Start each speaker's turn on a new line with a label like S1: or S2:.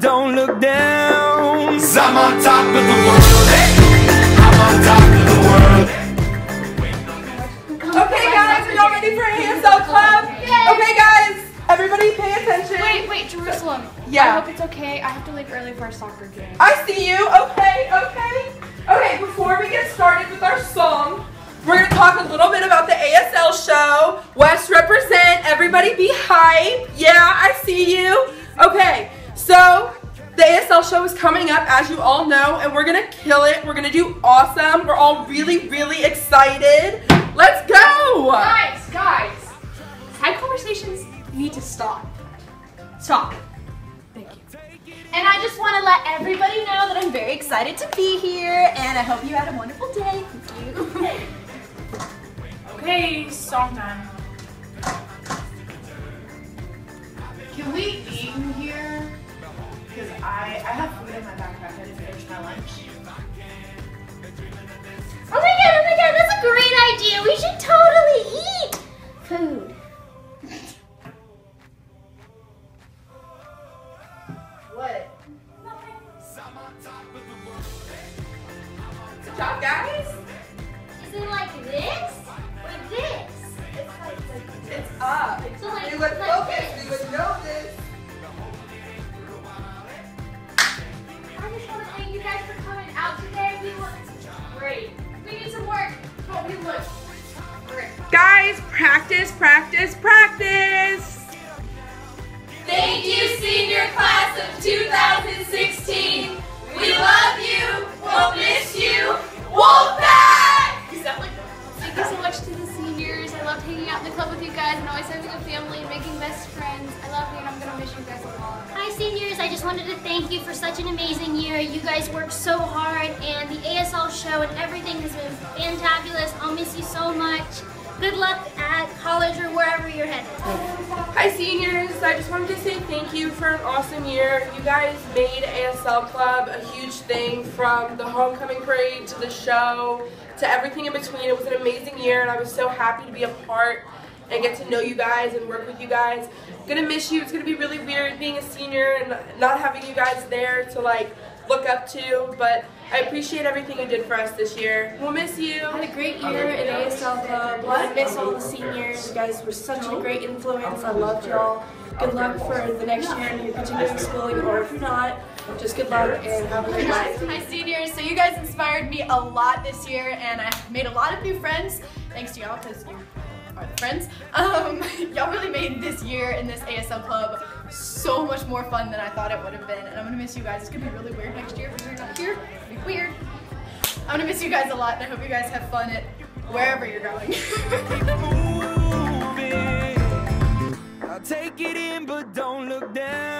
S1: don't look down.
S2: Cause I'm on top of the world. Hey, I'm on top of the world.
S3: Okay, guys, are y'all ready for ASL Club? Okay, guys, everybody pay attention.
S4: Wait, wait, Jerusalem.
S3: Yeah.
S4: I hope it's okay. I have to leave early for our soccer game.
S3: I see you. Okay, okay. Okay, before we get started with our song, we're going to talk a little bit about the ASL show. West represent. Everybody be hype. Yeah, I see you. Okay, so the ASL show is coming up, as you all know, and we're going to kill it. We're going to do awesome. We're all really, really excited. Let's go.
S4: Guys, guys, side conversations need to stop. Stop. Thank you.
S5: And I just want to let everybody know that I'm very excited to be here, and I hope you had a wonderful day. Thank you.
S4: Okay, song time. Can we eat in here? I, I have food in my backpack. I didn't finish my lunch.
S5: Oh my god, oh my god, that's a great idea. We should totally eat food.
S4: What?
S3: Good job, guys.
S5: Is it like this? Guys,
S3: practice, practice, practice.
S5: Thank you, senior class of 2016. We love you. We'll miss you. Wolfpack!
S4: Is that Thank you so much to the seniors. I loved hanging out in the club with you guys and always having a family and making best friends. I love you and I'm gonna miss you guys a lot.
S6: Hi seniors, I just wanted to thank you for such an amazing year. You guys worked so hard and the ASL show and everything has been fantabulous. I'll miss you so much. Good luck at college or wherever you're headed.
S3: Hi, seniors. I just wanted to say thank you for an awesome year. You guys made ASL Club a huge thing from the homecoming parade to the show to everything in between. It was an amazing year, and I was so happy to be a part and get to know you guys and work with you guys. Gonna miss you. It's gonna be really weird being a senior and not having you guys there to like look up to, but I appreciate everything you did for us this year. We'll miss you.
S7: I had a great year in ASL Club. I miss all the seniors. You guys were such a great influence. I loved y'all. Good luck for the next year in your continuing schooling, or if you're not, just good luck and have a great life.
S5: Hi seniors, so you guys inspired me a lot this year and I made a lot of new friends thanks to y'all because you are the friends. Um, y'all really made this year in this ASL club so much more fun than I thought it would have been and I'm gonna miss you guys. It's gonna be really weird next year when you're not here. Be weird. I'm gonna miss you guys a lot and I hope you guys have fun at wherever you're going.
S1: Take it in, but don't look down.